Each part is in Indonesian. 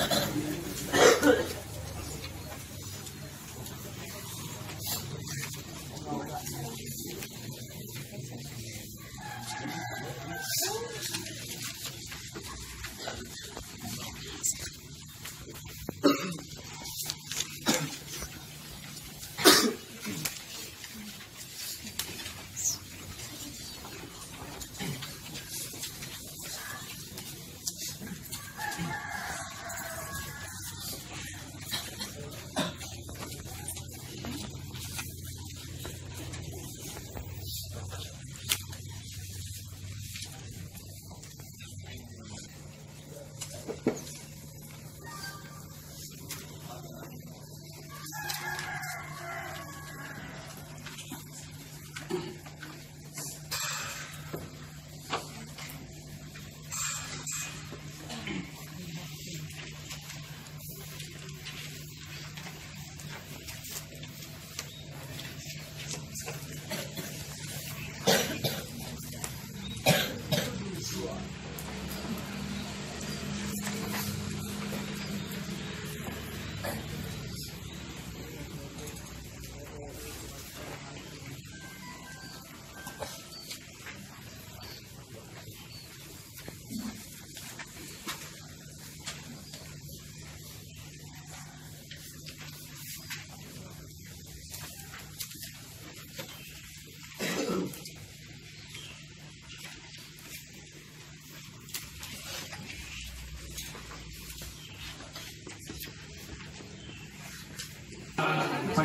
ハハハハ。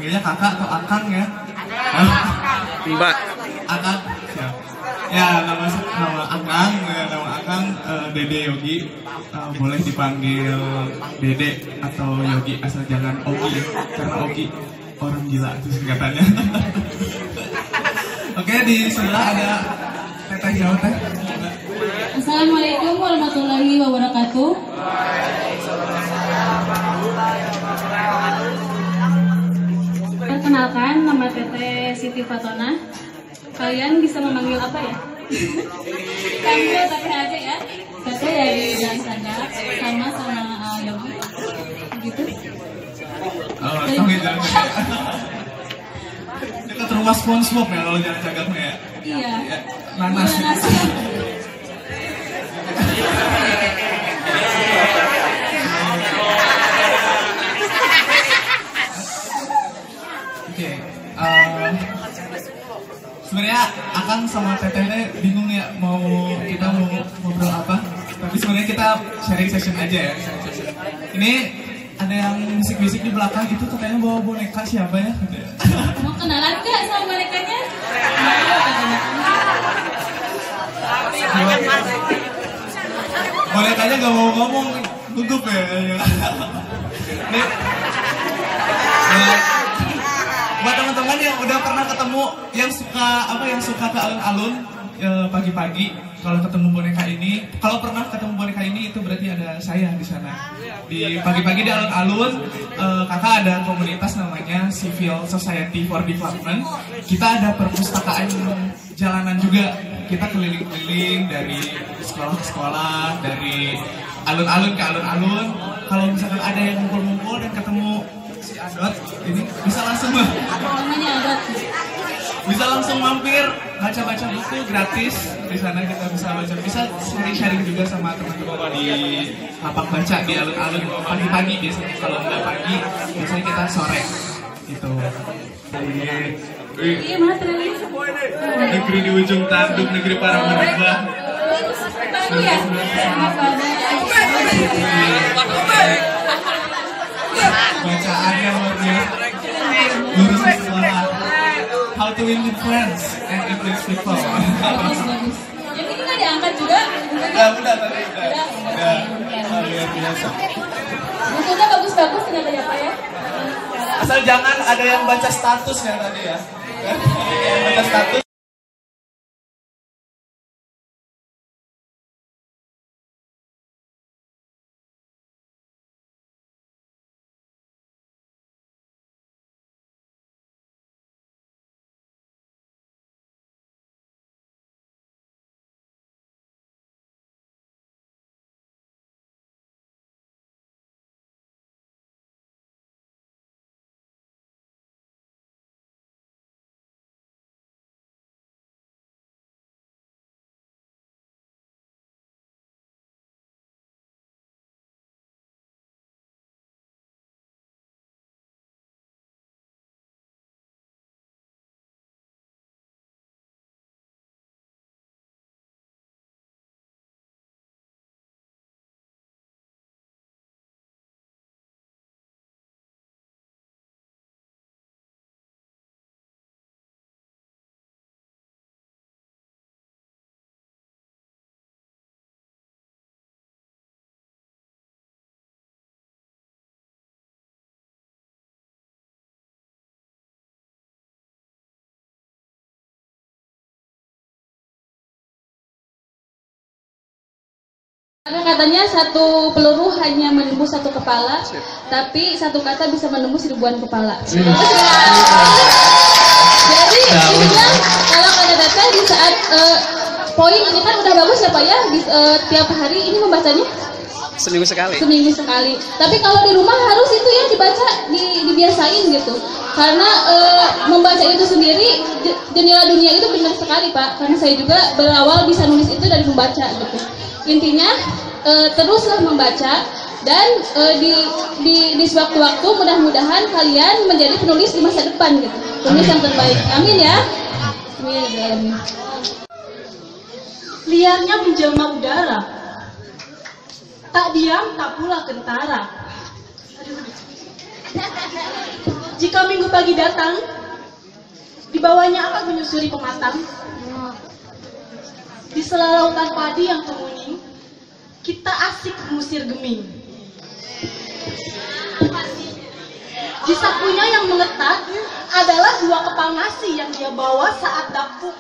Panggilnya kakak atau akang ya? Mbak. Akang. Ya. Ya, nama nama Akang, ya, nama Akang eh, Dede Yogi. Eh, boleh dipanggil Dede atau Yogi asal jangan Ogi ya. Karena Ogi orang gila itu singkatannya. Oke, di sebelah ada Teteh Jawa Teh. Assalamualaikum warahmatullahi wabarakatuh. Perkenalkan, nama Teteh Siti Fatona. Kalian bisa memanggil apa ya? Panggil Teteh aja ya. Teteh dari Jalan Sadar, sama sama uh, Yogi. Gitu. Oh, oke, jangan Dekat rumah SpongeBob ya kalau jangan cagaknya ya. Iya. Ya, nanas. Nanas. Akang sama Tetehnya bingung ya mau kita mau ngobrol apa. Tapi sebenarnya kita sharing session aja ya. Ini ada yang bisik-bisik di belakang itu katanya bawa boneka siapa ya? Mau kenalan gak sama mereka nya? Bonekanya gak mau ngomong, gugup ya. Ini, eh, buat teman-teman yang udah pernah ketemu yang suka apa yang suka ke alun-alun eh, pagi-pagi kalau ketemu boneka ini kalau pernah ketemu boneka ini itu berarti ada saya di sana. Di pagi-pagi di alun-alun eh, kakak ada komunitas namanya Civil Society for Development. Kita ada perpustakaan jalanan juga. Kita keliling-keliling dari sekolah ke sekolah dari alun-alun ke alun-alun. Kalau misalkan ada yang ngumpul-ngumpul dan ketemu si Adot ini bisa langsung Namanya Adat. bisa langsung mampir baca-baca buku gratis di sana kita bisa baca bisa sharing-sharing juga sama teman-teman di lapak baca di alun-alun pagi-pagi biasanya kalau nggak pagi biasanya kita sore gitu Iya, mana negeri di ujung tanduk negeri para menebak Baru ya? To win with friends. And influence people Bagus, bagus. Yang ini nggak diangkat juga? udah udah tadi udah udah Oh, luar biasa Bukunya bagus-bagus ternyata ya Pak ya? asal jangan ada yang baca status ya tadi ya. Yang baca status Karena katanya satu peluru hanya menembus satu kepala, tapi satu kata bisa menembus ribuan kepala. Jadi intinya kalau kata data di saat eh, poin ini kan udah bagus ya pak ya, di, eh, tiap hari ini membacanya Seminggu sekali. seminggu sekali. Tapi kalau di rumah harus itu ya dibaca, di, dibiasain gitu. Karena eh, membaca itu sendiri je- jendela dunia itu benar sekali pak. Karena saya juga berawal bisa nulis itu dari membaca gitu. Intinya eh, teruslah membaca dan eh, di di di sewaktu-waktu mudah-mudahan kalian menjadi penulis di masa depan gitu. Penulis yang terbaik. Amin ya. Amin. ya. Liarnya menjelma udara. Tak diam, tak pula kentara. Jika minggu pagi datang, dibawanya akan menyusuri pematang. Di sela lautan padi yang kemuning, kita asik mengusir geming. Di sakunya yang mengetat adalah dua kepal nasi yang dia bawa saat dapur.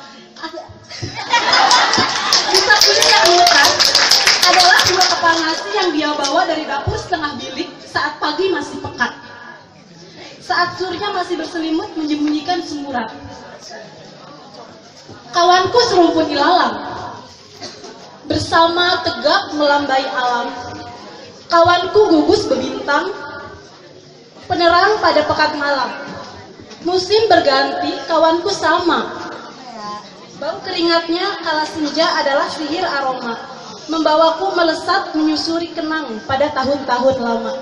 Di sakunya yang mengetat adalah dua kepal nasi yang dia bawa dari dapur setengah bilik saat pagi masih pekat. Saat surya masih berselimut menyembunyikan sumurat. Kawanku serumpun ilalang. Bersama tegak melambai alam. Kawanku gugus bebintang. Penerang pada pekat malam. Musim berganti, kawanku sama. Bau keringatnya kala senja adalah sihir aroma. Membawaku melesat menyusuri kenang pada tahun-tahun lama.